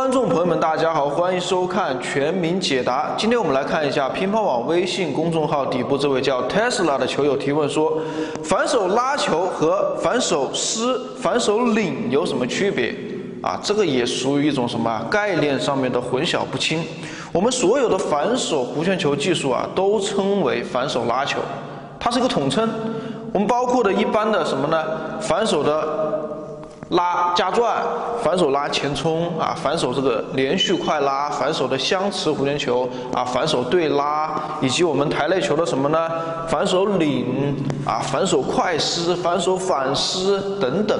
观众朋友们，大家好，欢迎收看全民解答。今天我们来看一下乒乓网微信公众号底部这位叫 Tesla 的球友提问说：反手拉球和反手撕、反手领有什么区别？啊，这个也属于一种什么概念上面的混淆不清。我们所有的反手弧圈球技术啊，都称为反手拉球，它是个统称。我们包括的一般的什么呢？反手的。拉加转，反手拉前冲啊，反手这个连续快拉，反手的相持弧圈球啊，反手对拉，以及我们台内球的什么呢？反手领啊，反手快撕，反手反撕等等，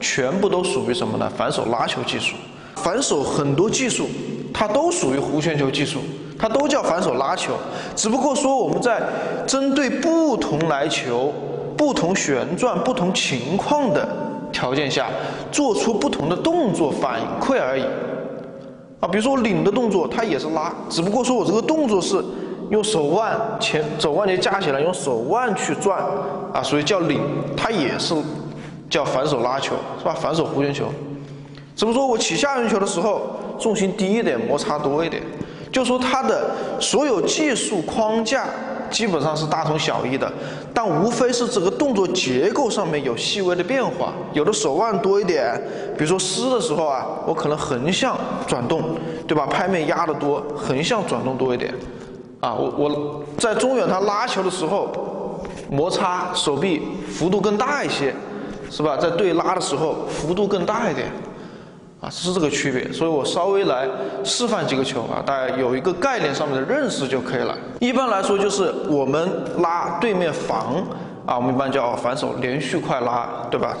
全部都属于什么呢？反手拉球技术。反手很多技术，它都属于弧圈球技术，它都叫反手拉球，只不过说我们在针对不同来球、不同旋转、不同情况的。条件下做出不同的动作反馈而已，啊，比如说我领的动作，它也是拉，只不过说我这个动作是用手腕前肘关节架起来，用手腕去转，啊，所以叫领，它也是叫反手拉球，是吧？反手弧圈球，只不过说我起下旋球的时候重心低一点，摩擦多一点，就说它的所有技术框架。基本上是大同小异的，但无非是这个动作结构上面有细微的变化。有的手腕多一点，比如说施的时候啊，我可能横向转动，对吧？拍面压的多，横向转动多一点。啊，我我在中远他拉球的时候，摩擦手臂幅度更大一些，是吧？在对拉的时候幅度更大一点。啊，是这个区别，所以我稍微来示范几个球啊，大家有一个概念上面的认识就可以了。一般来说，就是我们拉对面防啊，我们一般叫反手连续快拉，对吧？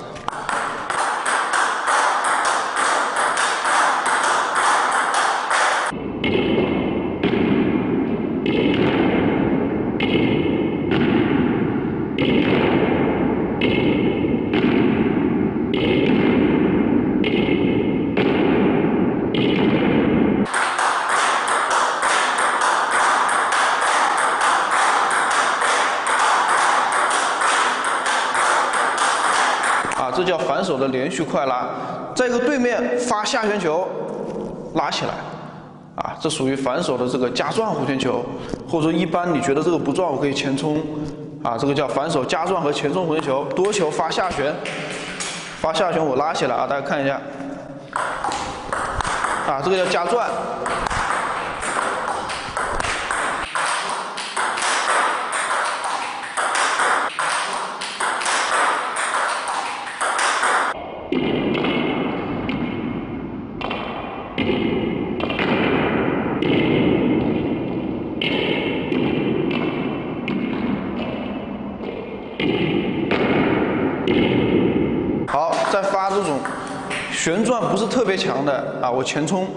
这叫反手的连续快拉，在一个对面发下旋球，拉起来，啊，这属于反手的这个加转弧圈球，或者说一般你觉得这个不转，我可以前冲，啊，这个叫反手加转和前冲弧圈球，多球发下旋，发下旋我拉起来啊，大家看一下，啊，这个叫加转。好，再发这种旋转不是特别强的啊，我前冲。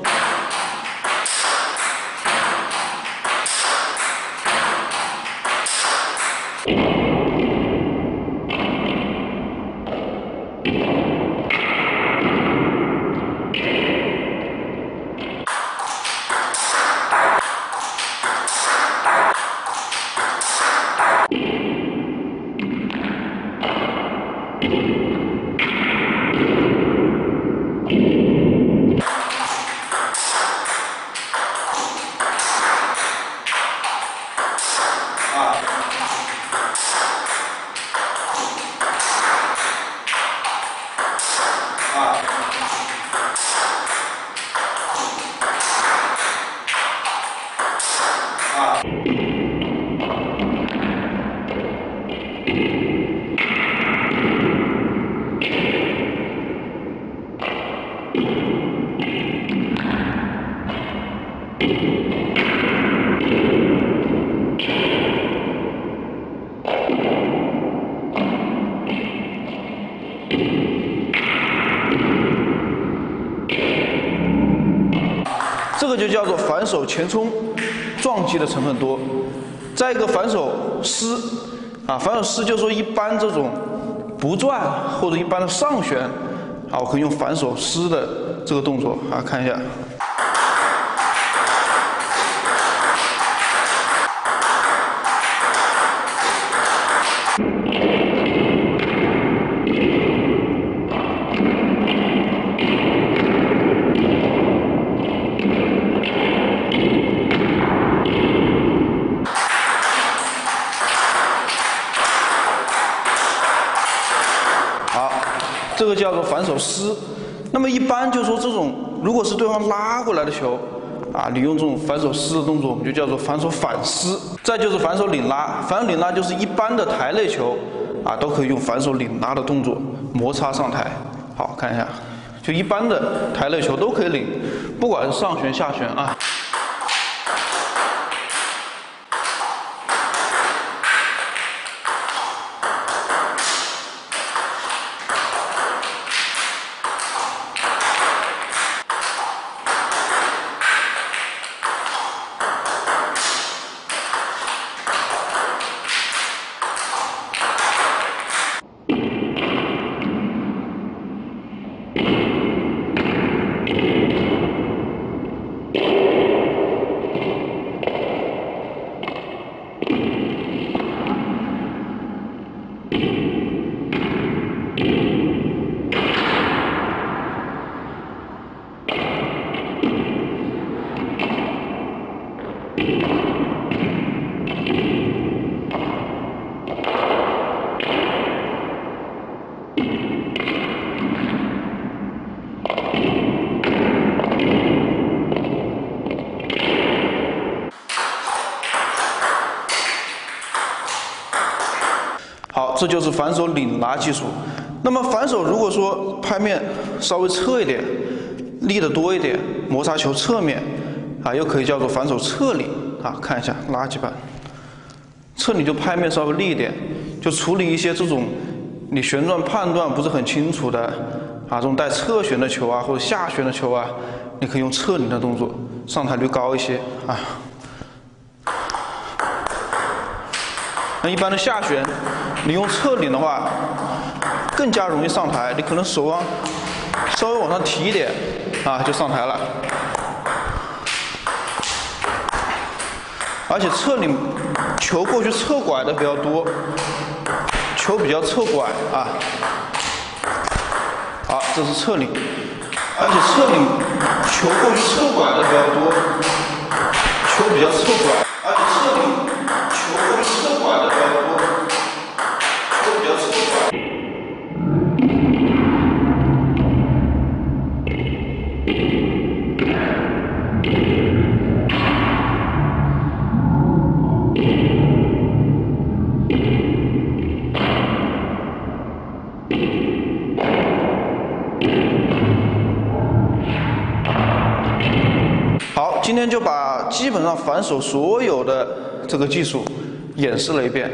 手前冲，撞击的成分多。再一个反手撕，啊，反手撕就是说一般这种不转或者一般的上旋，啊，我可以用反手撕的这个动作啊，看一下。叫做反手撕。那么一般就说这种，如果是对方拉过来的球，啊，你用这种反手撕的动作，我们就叫做反手反撕。再就是反手领拉，反手领拉就是一般的台内球，啊，都可以用反手领拉的动作摩擦上台。好看一下，就一般的台内球都可以领，不管是上旋下旋啊。这就是反手拧拉技术。那么反手如果说拍面稍微侧一点，力的多一点，摩擦球侧面，啊，又可以叫做反手侧拧啊。看一下垃圾板，侧领就拍面稍微立一点，就处理一些这种你旋转判断不是很清楚的啊，这种带侧旋的球啊，或者下旋的球啊，你可以用侧拧的动作，上台率高一些啊。那一般的下旋，你用侧领的话，更加容易上台。你可能手往稍微往上提一点，啊，就上台了。而且侧领球过去侧拐的比较多，球比较侧拐啊。好，这是侧领，而且侧领球过去侧拐的比较多，球比较侧拐，就把基本上反手所有的这个技术演示了一遍，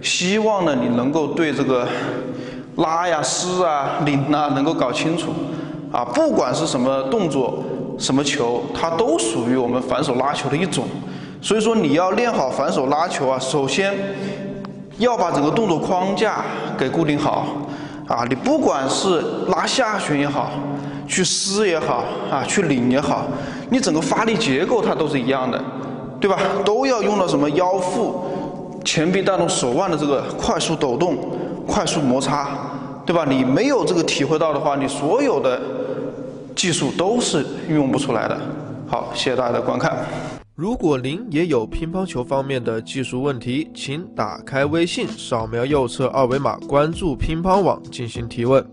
希望呢你能够对这个拉呀、撕啊、拧啊能够搞清楚。啊，不管是什么动作、什么球，它都属于我们反手拉球的一种。所以说你要练好反手拉球啊，首先要把整个动作框架给固定好。啊，你不管是拉下旋也好。去撕也好啊，去拧也好，你整个发力结构它都是一样的，对吧？都要用到什么腰腹、前臂带动手腕的这个快速抖动、快速摩擦，对吧？你没有这个体会到的话，你所有的技术都是运用不出来的。好，谢谢大家的观看。如果您也有乒乓球方面的技术问题，请打开微信，扫描右侧二维码，关注乒乓网进行提问。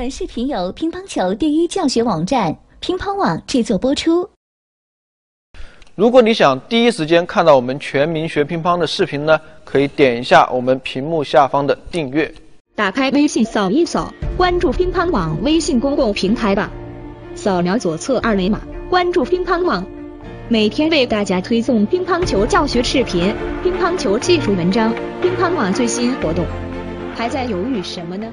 本视频由乒乓球第一教学网站乒乓网制作播出。如果你想第一时间看到我们全民学乒乓的视频呢，可以点一下我们屏幕下方的订阅。打开微信扫一扫，关注乒乓网微信公共平台吧。扫描左侧二维码，关注乒乓网，每天为大家推送乒乓球教学视频、乒乓球技术文章、乒乓网最新活动。还在犹豫什么呢？